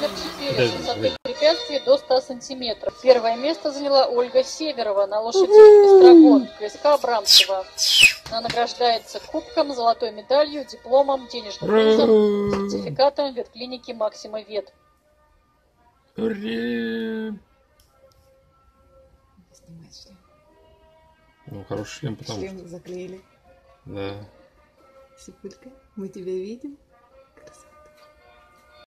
Подожди, высоты препятствий до 100 сантиметров. Первое место заняла Ольга Северова на лошади Пестрогон, КСК Абрамцева. Она награждается кубком, золотой медалью, дипломом, денежным призом, сертификатом ветклиники Максима Вет. Ура! Ну, хороший шлем, потому что... Шлем заклеили. Да. Сипулька, мы тебя видим.